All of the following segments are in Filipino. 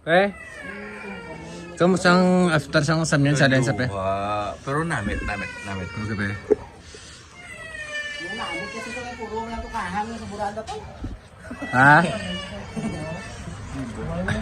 Pre? Kamusta ang after sang samyan sa den sa pre? Wah, pero namit, namit, namit. Okay pre. Ha?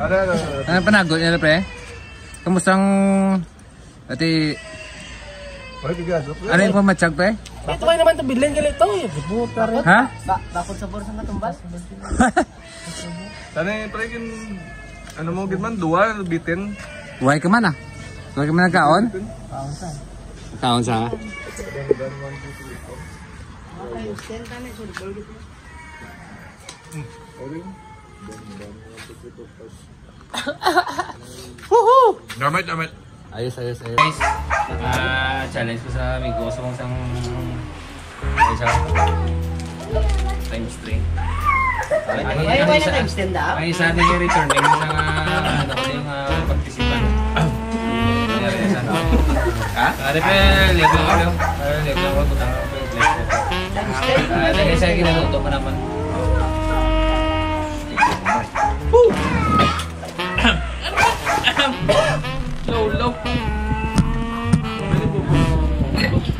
Ada, ada. Ano panagot niya pre? Kamusta ang Ati, Ay, bigasok. ano yung pamatsyag pre? Ito kayo naman bilhin ka ito eh. Buta rin. Ha? Bakod sa borsa nga tumbas. Sana yung pre, kin... Ano mo, gitman, dua, bitin. Buhay ka man ah. Buhay ka man nagkaon? Kaon sa? Namit, namit. Ayos, ayos, ayos. Guys, ah challenge ko sa amigo ko sa mga isang isa times 3. Ay, isa- na extend ah. Ang isa din yung returning sa mga ano ko yung uh, participant. Ha? Ano pa level ko? Ano level ko butang ko level ko. Ah, dahil sa ginaluto ko naman. Low, low.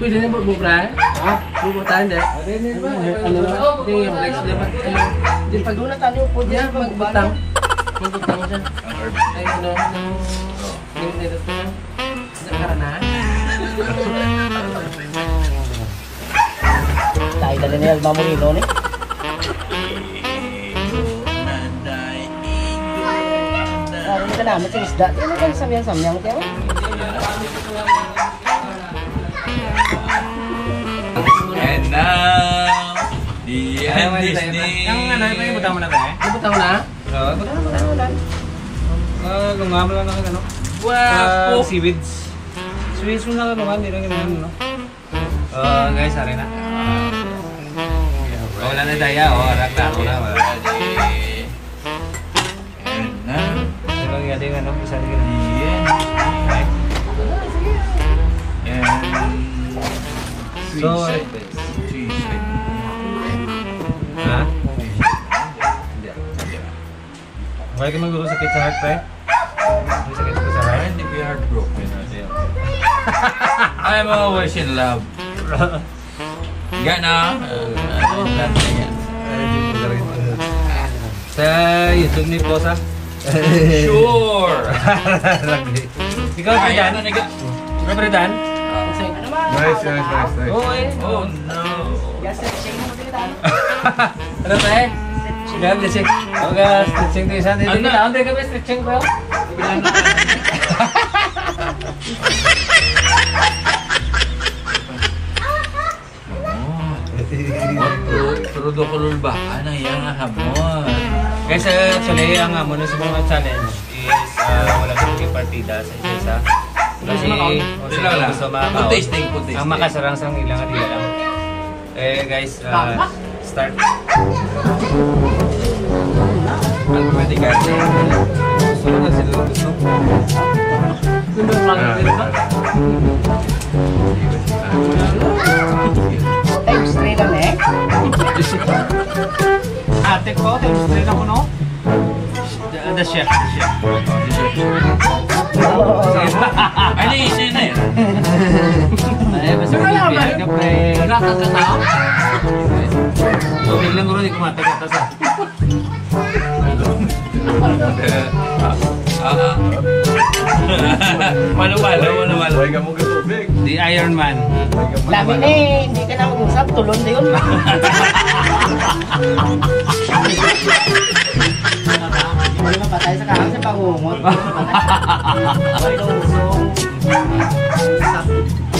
Pwede na magbubra? Ha? Bubutan din? Ano na? Hindi yung flex naman. Hindi pag Doon na tayo po Yeah, dyan. magbutang. Magbutang siya. Ay, ano, ano, yung nito to. Nakarana. Tayo dala ni Alma Moreno ni. Ano ka namin sa isda? Ano ka samyang-samyang kaya? And tayo. near. Yung ano, yung butang mo na ba eh? Yung butang mo na? Oo, butang mo na. Ah, mo lang na ano. Wow! Ah, seaweeds. Seaweeds mo na lunga, hindi lang ginawa no? Ah, guys, hari na. Oh, wala na daya, oh, arak na ako na. Ready. And now, Pero yung ano, isa rin? And So, Wala ka maguro sakit sa heart, pre? May sakit ka sa heart? Hindi ko heartbroken. I'm always in love. Gana. Ano ba yan? Sa YouTube ni Posa. Sure. Ikaw, Ay, Fredan? ano, Fredan? Nice, nice, nice, nice. Oo, eh. Oh no. Ano ba eh? Sige, stretching. Okay, stretching to isa. Hindi ka hindi ka ba stretching ko? Pero do kulul ba? Ano yung hamon? Guys, uh, actually, ang amon sa mga challenge is uh, wala kang partida sa isa-isa. Kasi, gusto tasting. ang makasarang-sarang ilang at ilang. Eh, guys, uh, start. Ano pwede ka? Gusto mo na sila gusto. Gusto mo lang sila ba? Times 3 lang eh. Ate ko, times 3 ako, no? The, the chef, the chef. Ano yung isa na yun? Ay, basta mag-ipihan ka, pre. Wala kang katao? So, biglang rin, di kumatagat sa. Huwag ka mo tubig. The Iron Man. Lamin eh, hindi ka na mag-usap. Tulon na yun. Hindi mo patay sa kahan sa usong.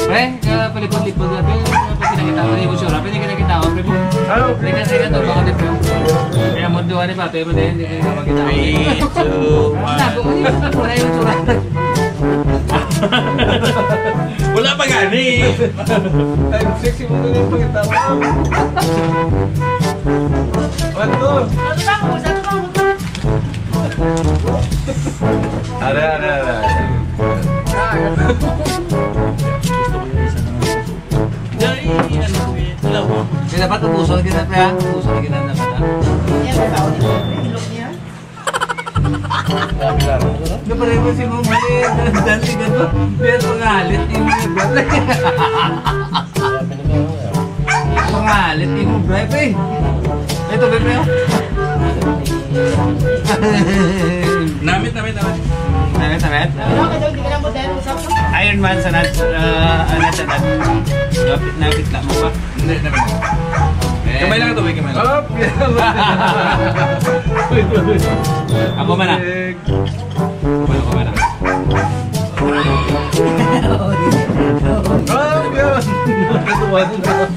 Pre, palipod-lipod na, pre. Pwede nakita ko yung sura. Pwede ka nakita ko, pre. Ano? Pre, kasi ka to, baka di, pre. Kaya mo doon ni Pape, pre. Hindi ka makita ko. Three, two, Sabi ko, one. wala yung sura. Wala pa gani. Ay, sexy mo na yung pakita mo. One, two. Ada, ada, ada. Kaya dapat ubuso na kita, pre, ha? Ubuso na kita na kita. Yan, tao dito. Ilog niya. Na pare mo si Mama eh. Dali ka to. Pero pangalit yung mga brother. Pangalit yung mga brother. Ito, bebe. Namit, namit, namit. Namit, namit. Ano ka daw, hindi ka lang mo dahil usap ko. Iron Man sa nat, uh, ano sa nat. Napit na kitla mo ba? Hindi, namit. Kamay lang ito, kamay lang. Up! Ako man ah. Ako ako man ah. Up! Yun! Natuwa na.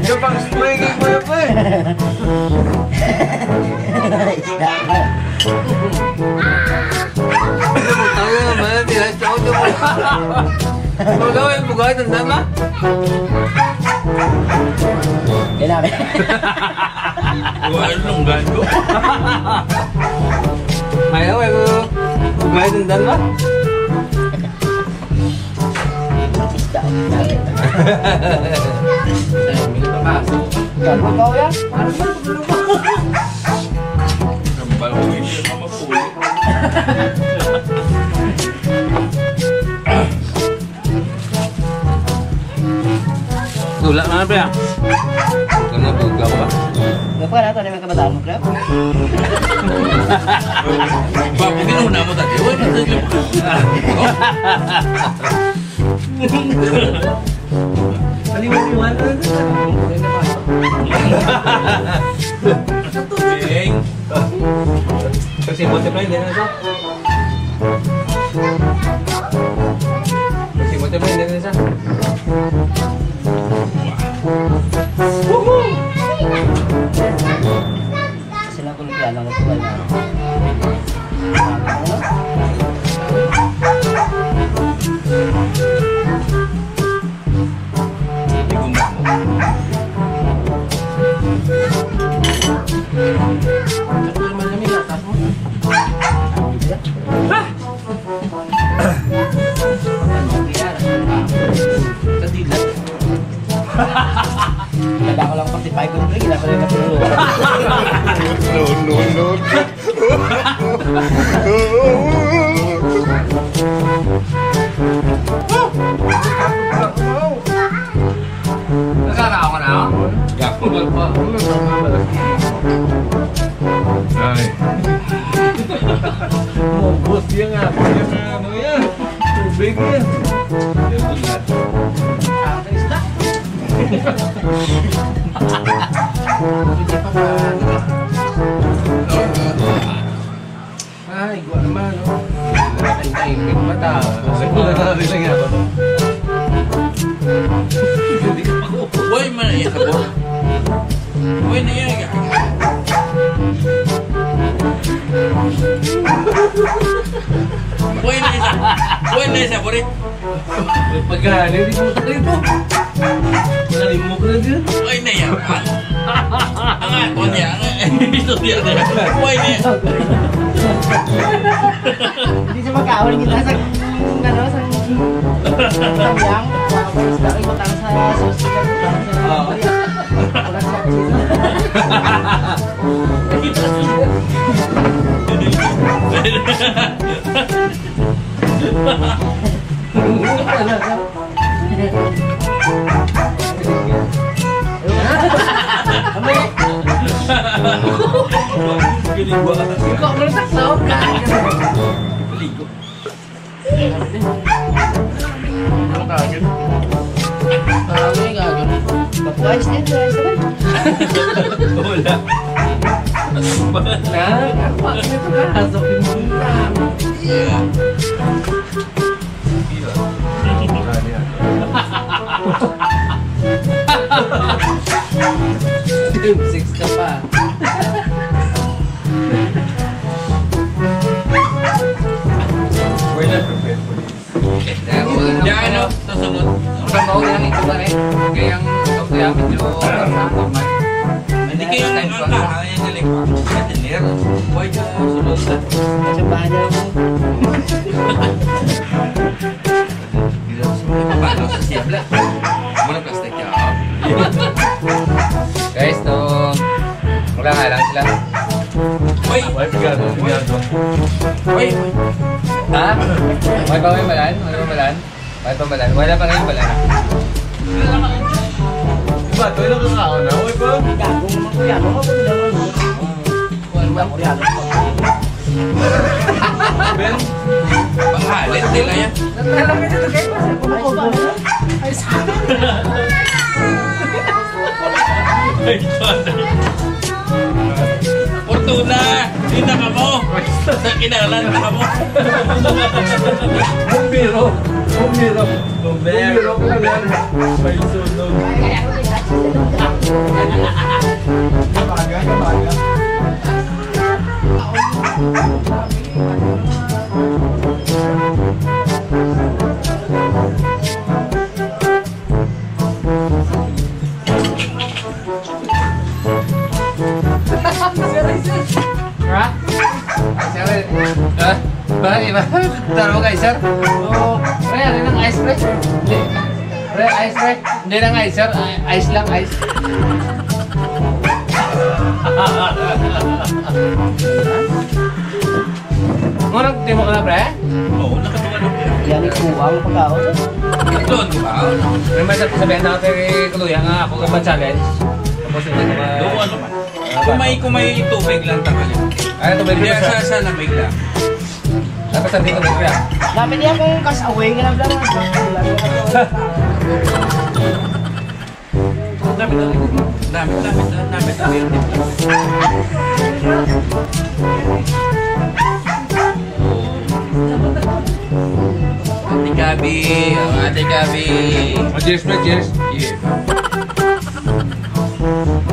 Kapag swinging mo yun pa eh. Tayo naman, tinasyaw niyo mo. Magawa yung bugay ng dama. Kailangan. Wala nung gando. Ayaw, ayaw. Bugay ng dama. Gano'n ba yan? Kambal ko yung siya mamapuli. Tula na pre ah. Kaya bugaw ba? Gapa na ito, may kabataan mo, Crap. Ba, kung ginuna mo tadi, wala na sila. Kaliwan-liwan na Bing. Kasi multiply din na yan nga. Yan nga, ano yan. Tubig yan. Yan ang lahat. Ay, naman, no? Ang timing pa tao. Wala na rin lang yan. Uy, man, iya ka po. Uy, na yan. Uy, na Uy, na isa, Borit. Pagkali, hindi ko talito. Nalimok na din. Uy, na yan. Ang ako niya. Ito niya. Uy, na yan. Hindi siya magkahon kita sa ano sa samyang. Tapos na ibutang sa susunod ibutang sa Oo. Wala sa sila. Galing Kok meletak tau kan? Beli kok. Kamu kaget. Kamu kaget. Guys, dia terasa. Bola. Nah, apa itu kan azab di muntah. Iya. Gila. Gila dia. Hahaha. Six kepala. Diyan, ano? Susunod. Orang mau yang itu kan eh. Kayak yang waktu yang video normal. Hindi kayo ang tahan yung galing pa. Katinir. Uy, ka. Sunod na. Macam banyak. Tidak semua paano sa siyabla. Muna plastic ya. Guys, Wala nga lang sila. Uy! Ay, pigado, pigado. Uy! Ha? May pa may balan? May pa balan? May pa balan? Wala pa ngayon balan. Diba, ito yung nakakaon na. Uy, ba? Gagong mga koreano, kapag naman. Wala koreano. Ben? Panghalit nila yan. Ay, panay. Fortuna! Hindi ka mo! Sa kinalan ka mo! Bumbiro. Bumbiro. Bumbiro lang. May sunog. Kabaga, kabaga. Ha? Ha? Bakit ba? Taro mo kay sir? Oo. Pre, ano ng ice pre? Hindi. Pre, ice pre? Hindi ng ice sir. Ice lang, ice. Ngunang timo ka na pre? Oo, nakatuwa na ko. Yan yung kuwang pagkaon. Ito, di ba? May may sabihin na kay Kaluya nga ako ka challenge. Tapos hindi ko ma... Doon ano man. Kung may, kung may tubig lang takal yan. Ay, ba Kaya sa... sa, sa lamig lang. Tapos hindi ko na kuya. Dami niya kung kas away ka na lang. Dami, dami. Dami, dami, dami, dami. Ate Gabi, Ate Gabi. Oh, cheers cheers. Yeah.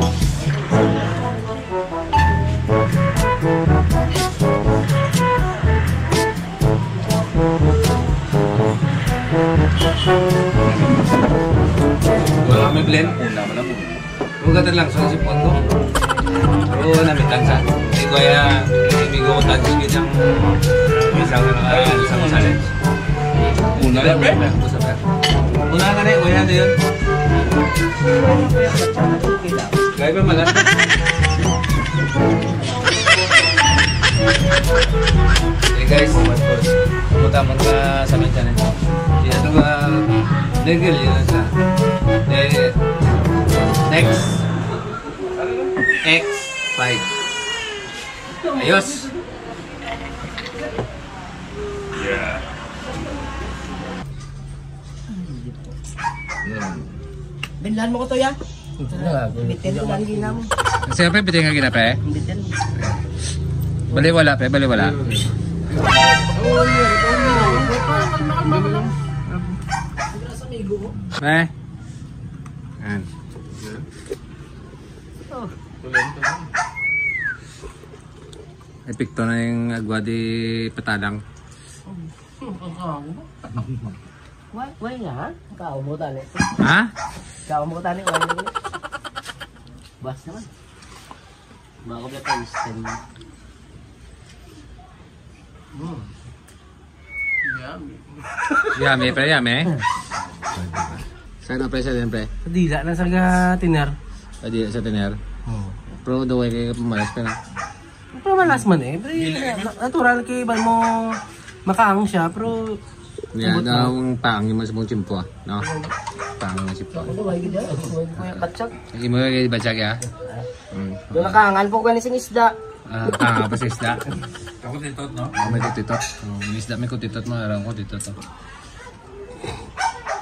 Blend. Una mo na po. Ka lang sa sipon ko. Oo, namitan sa. Hindi ko ya, hindi ko touch yun yung isang uh, isang challenge. Una lang, pre. Ka. Una ka na yun, kuya na yun. Kaya pa malas. Hey guys, pumunta mo ka sa amin challenge. Hindi na ito ba, nagil yun sa. Eh, next. X5. Ayos. Binlan mo ko to ya. Bitin ko lang gina mo. Siyempre, bitin nga gina, pre. Bitin. Bali wala, pre. Bali wala. Pre. Yan. Epekto na yung agwa di patalang. Why, why nga? Kao mo tali. Ha? Kao mo tali. Why nga? Bas naman. Baka ba tayo stand? Yami, pre. Yami. Saan na pre? Saan pre? Dila na sa tiner. Adi sa tener. Oh. Pro daw ay kayo pumalas pa na. Pero malas man eh. Pero na- natural kay iban mo makaang siya. Pero Yan daw ang pang yung mas mong chimpo. No? Pang yung chimpo. ano ba gida? Huwag ko yung katsak. Hindi mo kay Batsag ya? Hmm. Doon nakaangan po ka sing isda. Ah, pang pa sa isda. Ako din tot, no? Ah, May kutitot. Oh, may isda may kutitot mo. Aram ko kutitot. oh.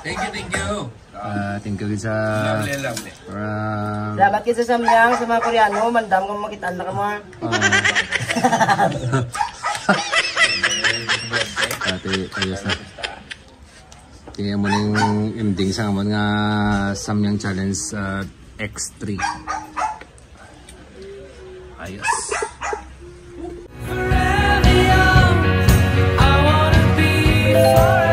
Thank you, thank you uh, thank you sa uh, Salamat kita sa miyang sa mga Koreano, mandam kung makita na ka mo. Ah. Ate, ayos na. Kaya mo na yung ending sa mga nga Samyang Challenge ah, uh, X3. Ayos. Forever young, I wanna be forever.